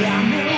La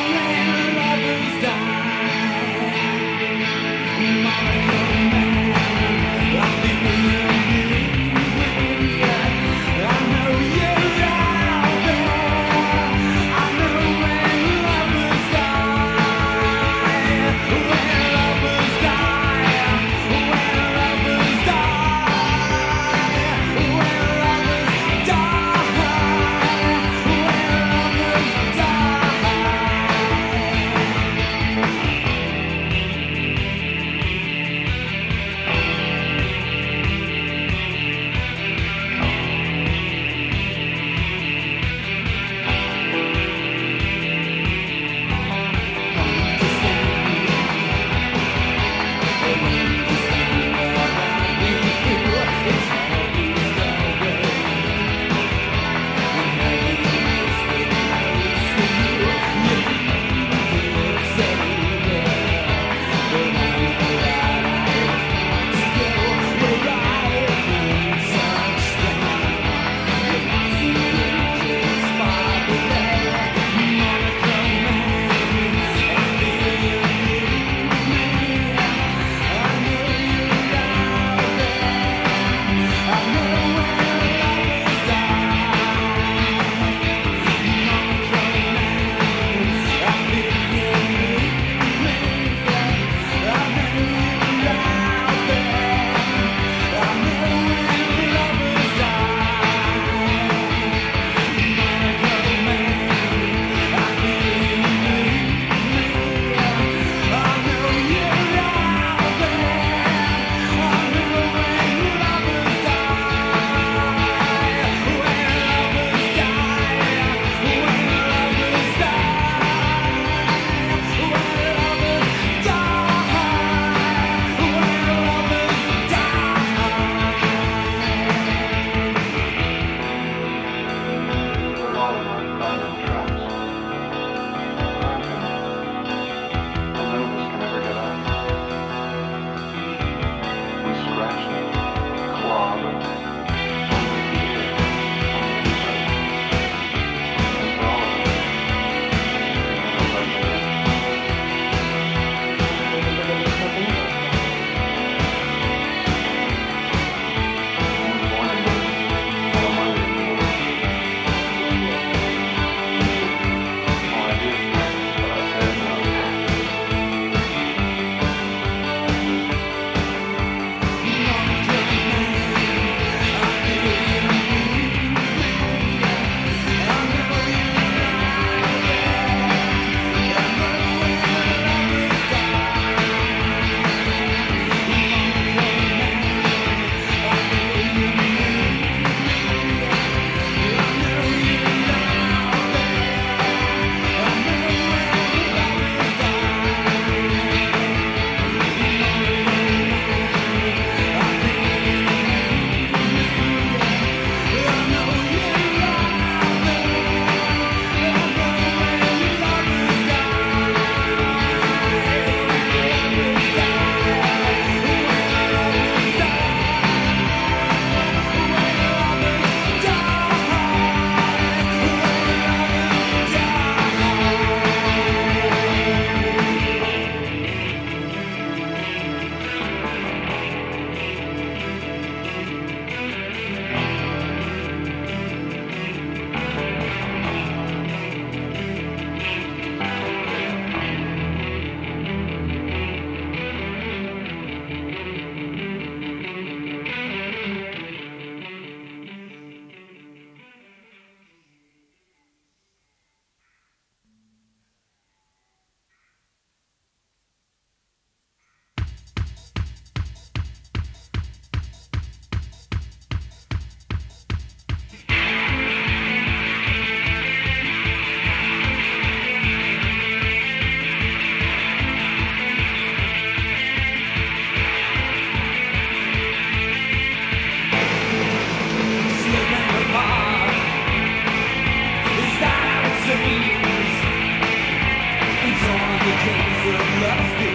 Justice.